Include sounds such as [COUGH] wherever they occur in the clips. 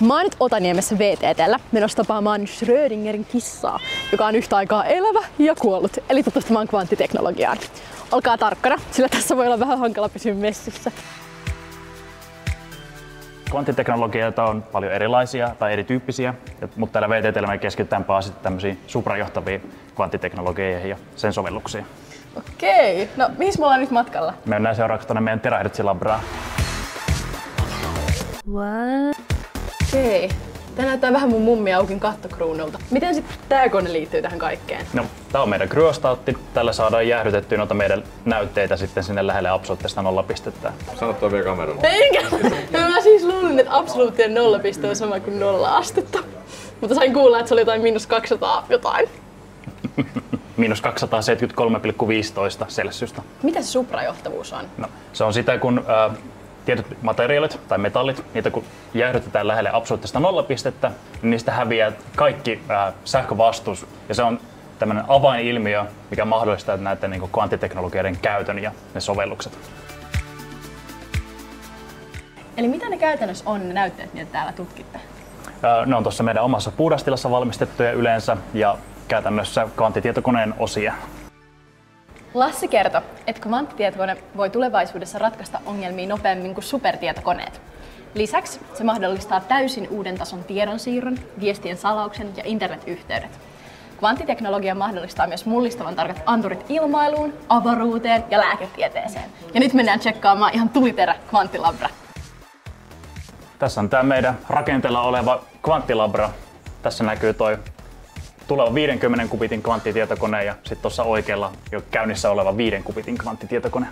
Mä oon nyt Otaniemessä VTTllä menossa tapaamaan Schrödingerin kissaa, joka on yhtä aikaa elävä ja kuollut, eli tutustumaan kvanttiteknologiaan. Olkaa tarkkana, sillä tässä voi olla vähän hankala pysyä messissä. Kvanttiteknologioita on paljon erilaisia tai erityyppisiä, mutta täällä VTTllä me keskitytään pääasiassa tämmöisiin suprajohtaviin kvanttiteknologioihin ja sen sovelluksiin. Okei, no mihin me ollaan nyt matkalla? Mennään seuraavaksi tuonne meidän terahertsilabraa. What? Okei. Tämä näyttää vähän mun mummi Aukin kattokruunulta. Miten sitten tämä kone liittyy tähän kaikkeen? No, tämä on meidän kryostaatti. Tällä saadaan jäähdytettyä noita meidän näytteitä sitten sinne lähelle absoluuttista nollapistettä. Sanottaa vielä kameralla. Enkä! Mä siis luulin, että absoluuttinen nollapiste on sama kuin nolla astetta. Mutta sain kuulla, että se oli jotain miinus 200 jotain. [LAUGHS] Miinus 273,15 celsiusta. Mitä se suprajohtavuus on? No, se on sitä, kun äh, tietyt materiaalit tai metallit, niitä kun jäähdytetään lähelle absoluuttista nollapistettä, niin niistä häviää kaikki äh, sähkövastus. Ja se on tämmöinen avainilmiö, mikä mahdollistaa näiden niin kvanttiteknologioiden käytön ja ne sovellukset. Eli mitä ne käytännössä on ne näytteet, mitä täällä tutkitte? Ne on tuossa meidän omassa puhdastilassa valmistettuja yleensä ja käytännössä kvanttitietokoneen osia. Lassi kertoi, että kvanttitietokone voi tulevaisuudessa ratkaista ongelmia nopeammin kuin supertietokoneet. Lisäksi se mahdollistaa täysin uuden tason tiedonsiirron, viestien salauksen ja internetyhteydet. Kvanttiteknologia mahdollistaa myös mullistavan tarkat anturit ilmailuun, avaruuteen ja lääketieteeseen. Ja nyt mennään tsekkaamaan ihan tuliterä kvanttilabra. Tässä on tämä meidän rakenteella oleva kvanttilabra. Tässä näkyy toi tuleva 50 kubitin kvanttitietokone ja sitten tuossa oikealla jo käynnissä oleva 5 kubitin kvanttitietokone.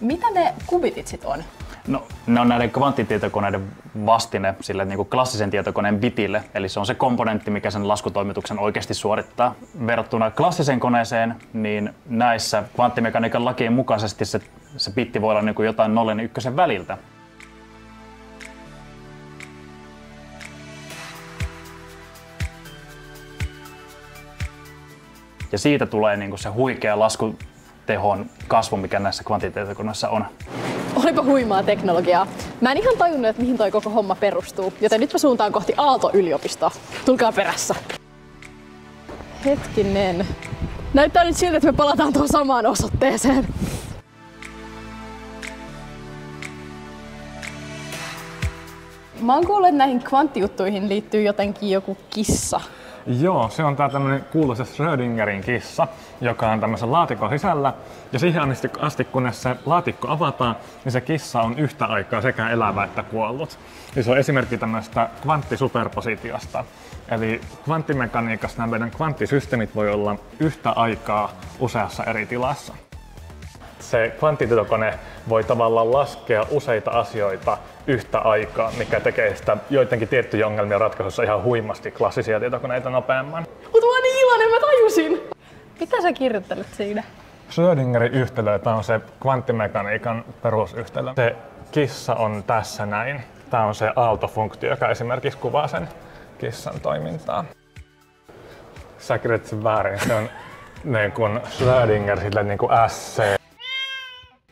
Mitä ne kubitit sitten on? No, ne on näiden kvanttitietokoneiden vastine sille niin kuin klassisen tietokoneen bitille, eli se on se komponentti, mikä sen laskutoimituksen oikeasti suorittaa. Verrattuna klassiseen koneeseen, niin näissä kvanttimekaniikan lakien mukaisesti se, se bitti voi olla niin kuin jotain 0 ja 1 väliltä. Ja siitä tulee niin kuin se huikea laskutehon kasvu, mikä näissä kvanttitietokoneissa on. Olipa huimaa teknologiaa. Mä en ihan tajunnut, että mihin toi koko homma perustuu, joten nyt mä suuntaan kohti Aalto-yliopistoa. Tulkaa perässä. Hetkinen. Näyttää nyt siltä, että me palataan tuohon samaan osoitteeseen. Mä oon kuullut, että näihin kvanttijuttuihin liittyy jotenkin joku kissa. Joo, se on tää tämmönen kuuluisa Schrödingerin kissa, joka on tämmöisen laatikon sisällä. Ja siihen asti, kunnes se laatikko avataan, niin se kissa on yhtä aikaa sekä elävä että kuollut. Ja se on esimerkki tämmöistä kvanttisuperpositiosta. Eli kvanttimekaniikassa nämä meidän kvanttisysteemit voi olla yhtä aikaa useassa eri tilassa se kvanttitietokone voi tavallaan laskea useita asioita yhtä aikaa, mikä tekee sitä joidenkin tiettyjen ongelmien ratkaisussa ihan huimasti klassisia tietokoneita nopeamman. Mutta mä niin iloinen, mä tajusin! Mitä sä kirjoittelet siinä? Schrödingerin yhtälö, tämä on se kvanttimekaniikan perusyhtälö. Se kissa on tässä näin. Tämä on se aaltofunktio, joka esimerkiksi kuvaa sen kissan toimintaa. Sä kirjoitit sen väärin. Se on niin kuin Schrödinger sille niin kuin SC.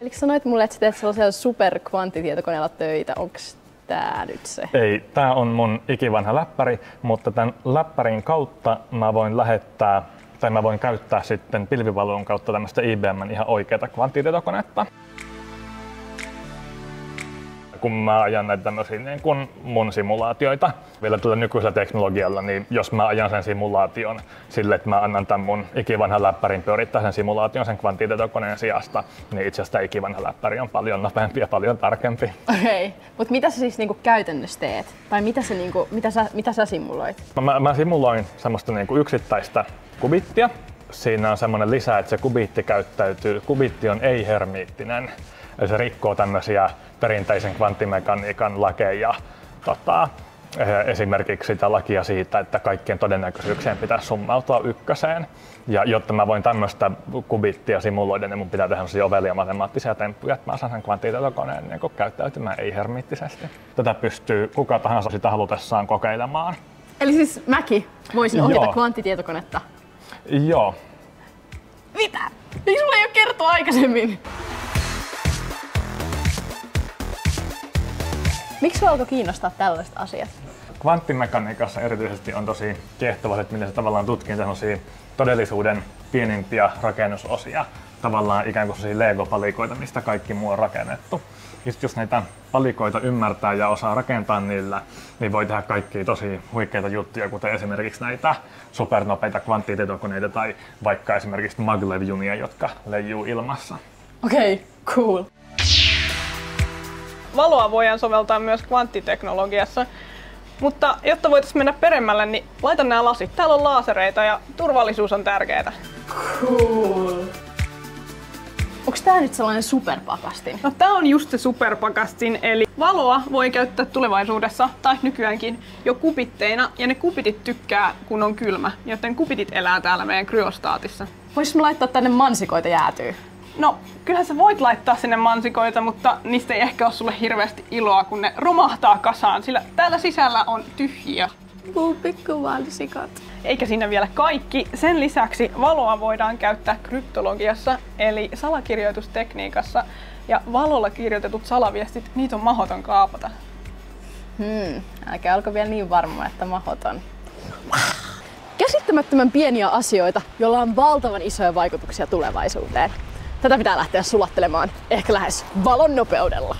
Eli sanoit mulle, että teet sellaisella superkvanttitietokoneella töitä. Onko tää nyt se? Ei, tää on mun ikivanha läppäri, mutta tämän läppärin kautta mä voin lähettää tai mä voin käyttää sitten pilvivalon kautta tämmöistä IBMn ihan oikeata kvanttitietokonetta kun mä ajan näitä tämmöisiä niin kuin mun simulaatioita vielä tällä nykyisellä teknologialla, niin jos mä ajan sen simulaation sille, että mä annan tämän mun ikivanhan läppärin pyörittää sen simulaation sen kvanttitietokoneen sijasta, niin itse asiassa ikivanha läppäri on paljon nopeampi ja paljon tarkempi. Okei, okay. mutta mitä sä siis niinku käytännössä teet? Tai mitä sä, niinku, mitä sä, mitä sä simuloit? Mä, mä, mä simuloin semmoista niinku yksittäistä kubittia, siinä on semmoinen lisä, että se kubitti käyttäytyy, kubitti on ei-hermiittinen. Eli se rikkoo tämmöisiä perinteisen kvanttimekaniikan lakeja. Tota, eh, esimerkiksi sitä lakia siitä, että kaikkien todennäköisyyksien pitäisi summautua ykköseen. Ja jotta mä voin tämmöistä kubittia simuloida, niin mun pitää tehdä sellaisia ovelia matemaattisia temppuja, että mä saan sen kvanttitietokoneen niin käyttäytymään ei-hermiittisesti. Tätä pystyy kuka tahansa sitä halutessaan kokeilemaan. Eli siis mäkin voisin ohjata Joo. kvanttitietokonetta? Joo. Mitä? Miksi sulle ei ole kertoa aikaisemmin? Miksi sinua alkoi kiinnostaa tällaiset asiat? kvanttimekaniikassa erityisesti on tosi kiehtovaa, että miten se tavallaan tutkii sellaisia todellisuuden pienimpiä rakennusosia, tavallaan ikään kuin sellaisia Lego-palikoita, mistä kaikki muu on rakennettu. Ja sit jos näitä palikoita ymmärtää ja osaa rakentaa niillä, niin voi tehdä kaikkia tosi huikeita juttuja, kuten esimerkiksi näitä supernopeita kvanttitietokoneita tai vaikka esimerkiksi maglev-junia, jotka leijuu ilmassa. Okei, okay, cool. Valoa voidaan soveltaa myös kvanttiteknologiassa, mutta jotta voitaisiin mennä peremmälle, niin laita nämä lasit. Täällä on laasereita ja turvallisuus on tärkeää. Cool. Onko tää nyt sellainen superpakastin? No tää on just se superpakastin, eli valoa voi käyttää tulevaisuudessa tai nykyäänkin jo kupitteina, ja ne kupitit tykkää kun on kylmä, joten kupitit elää täällä meidän kryostaatissa. Vois mä laittaa tänne mansikoita jäätyy? No, kyllähän sä voit laittaa sinne mansikoita, mutta niistä ei ehkä ole sulle hirveästi iloa, kun ne romahtaa kasaan, sillä täällä sisällä on tyhjiä. Pikkumansikat. Eikä siinä vielä kaikki. Sen lisäksi valoa voidaan käyttää kryptologiassa, eli salakirjoitustekniikassa. Ja valolla kirjoitetut salaviestit, niitä on mahoton kaapata. Hmm, älkää olko vielä niin varma, että mahoton. Käsittämättömän pieniä asioita, joilla on valtavan isoja vaikutuksia tulevaisuuteen. Tätä pitää lähteä sulattelemaan, ehkä lähes valon nopeudella.